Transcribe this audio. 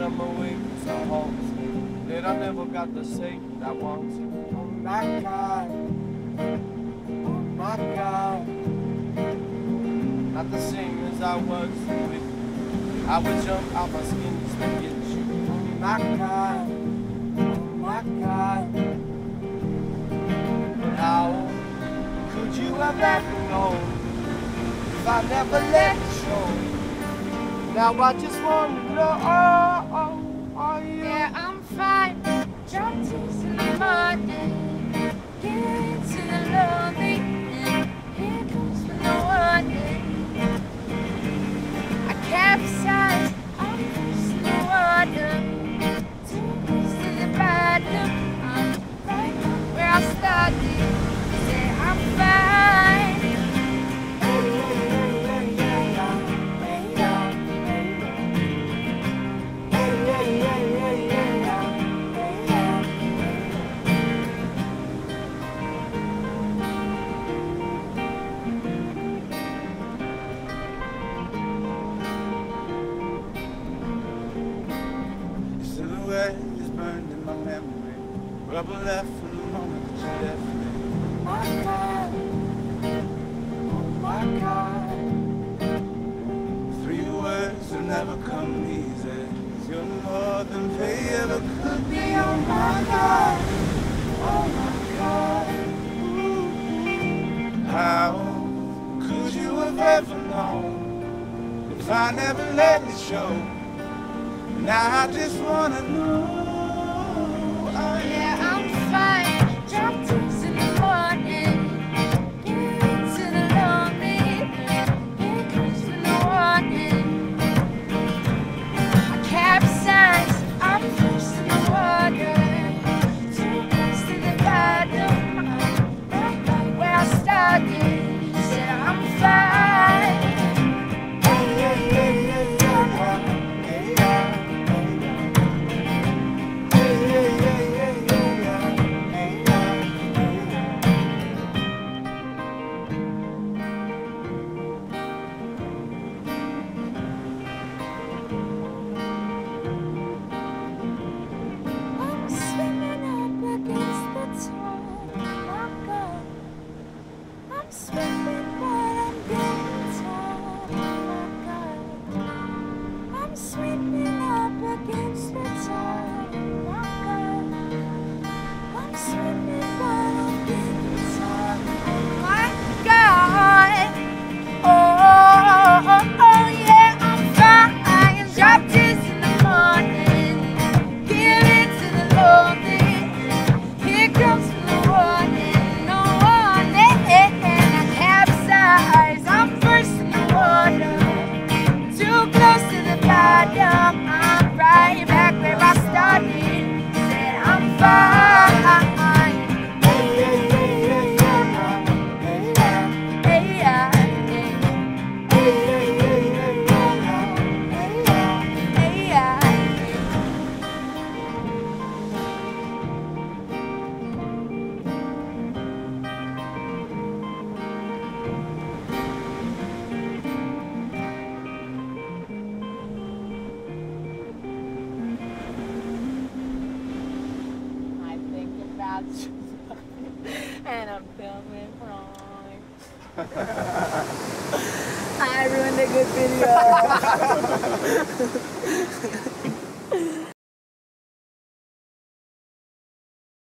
out of my wings, I hope that I never got to say that I want to. Oh my God, oh my God, not the same as I was with. I would jump out my skin just to get you. Oh my God, oh my God, But how could you have ever known if I never let you? Now I just want to know, oh, oh, oh are you? Yeah, I'm fine. Drop tears Rubber left from the moment that you left me. my God, oh my God. Three words will never come easy. You're more than they ever could be. Oh my God, oh my God. How could you have ever known if I never let it show? Now I just wanna know. I Yeah, I'm up against the tide. You and I'm feeling wrong. I ruined a good video.